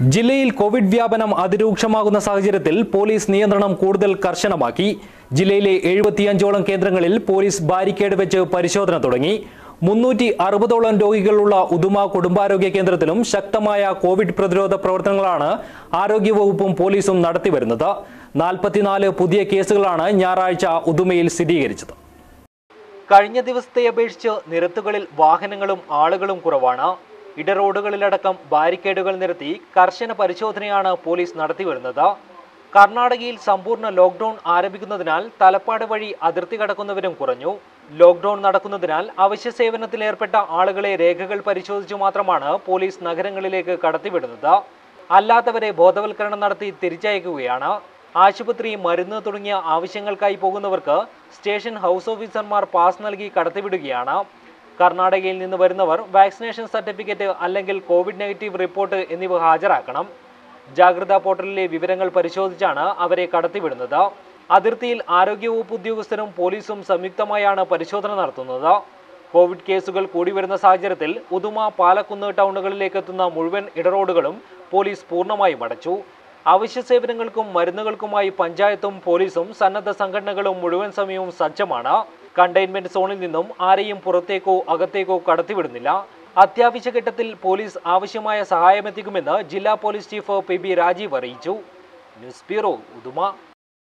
ജില്ലയിൽ കോവിഡ് വ്യാപനം അതിരൂക്ഷമാകുന്ന സാഹചര്യത്തിൽ പോലീസ് നിയന്ത്രണം കൂടുതൽ കർശനമാക്കി. ജില്ലയിലെ എഴുപത്തിയഞ്ചോളം കേന്ദ്രങ്ങളിൽ പോലീസ് ബാരിക്കേഡ് വെച്ച് പരിശോധന തുടങ്ങി. മുന്നൂറ്റി അറുപതോളം രോഗികളുള്ള ഉദുമ കുടുംബാരോഗ്യ കേന്ദ്രത്തിലും ശക്തമായ കോവിഡ് പ്രതിരോധ പ്രവർത്തനങ്ങളാണ് ആരോഗ്യവകുപ്പും പോലീസും നടത്തിവരുന്നത്. നാൽപ്പത്തിനാല് പുതിയ കേസുകളാണ് ഞായറാഴ്ച ഉദുമയിൽ സ്ഥിരീകരിച്ചത്. കഴിഞ്ഞ ദിവസത്തെ അപേക്ഷിച്ച് നിരത്തുകളിൽ വാഹനങ്ങളും ആളുകളും കുറവാണ്. ഇടറോഡുകളിലടക്കം ബാരിക്കേഡുകൾ നിരത്തി കർശന പരിശോധനയാണ് പോലീസ് നടത്തിവരുന്നത്. കർണാടകയിൽ സമ്പൂർണ ലോക്ക്ഡൌൺ ആരംഭിക്കുന്നതിനാൽ തലപ്പാട് വഴി അതിർത്തി കടക്കുന്നവരും കുറഞ്ഞു. ലോക്ക്ഡൌൺ നടക്കുന്നതിനാൽ അവശ്യ സേവനത്തിലേർപ്പെട്ട ആളുകളെ രേഖകൾ പരിശോധിച്ചു മാത്രമാണ് പോലീസ് നഗരങ്ങളിലേക്ക് കടത്തിവിടുന്നത്. അല്ലാത്തവരെ ബോധവൽക്കരണം നടത്തി തിരിച്ചയക്കുകയാണ്. ആശുപത്രി മരുന്ന് തുടങ്ങിയ ആവശ്യങ്ങൾക്കായി പോകുന്നവർക്ക് സ്റ്റേഷൻ ഹൗസ് ഓഫീസർമാർ പാസ് നൽകി കടത്തിവിടുകയാണ്. കർണാടകയിൽ നിന്ന് വരുന്നവർ വാക്സിനേഷൻ സർട്ടിഫിക്കറ്റ് അല്ലെങ്കിൽ കോവിഡ് നെഗറ്റീവ് റിപ്പോർട്ട് എന്നിവ ഹാജരാക്കണം. ജാഗ്രതാ പോർട്ടലിലെ വിവരങ്ങൾ പരിശോധിച്ചാണ് അവരെ കടത്തിവിടുന്നത്. അതിർത്തിയിൽ ആരോഗ്യവകുപ്പ് ഉദ്യോഗസ്ഥരും പോലീസും സംയുക്തമായാണ് പരിശോധന നടത്തുന്നത്. കോവിഡ് കേസുകൾ കൂടി വരുന്ന സാഹചര്യത്തിൽ ഉദുമ പാലക്കുന്ന് ടൗണുകളിലേക്ക് എത്തുന്ന മുഴുവൻ ഇടറോഡുകളും പോലീസ് പൂർണമായും അടച്ചു. അവശ്യ സേവനങ്ങൾക്കും മരുന്നുകൾക്കുമായി പഞ്ചായത്തും പോലീസും സന്നദ്ധ സംഘടനകളും മുഴുവൻ സമയവും സജ്ജമാണ്. കണ്ടെയ്ൻമെന്റ് സോണിൽ നിന്നും ആരെയും പുറത്തേക്കോ അകത്തേക്കോ കടത്തിവിടുന്നില്ല. അത്യാവശ്യ ഘട്ടത്തിൽ പോലീസ് ആവശ്യമായ സഹായമെത്തിക്കുമെന്ന് ജില്ലാ police chief P B Rajeev അറിയിച്ചു. News bureau Uduma.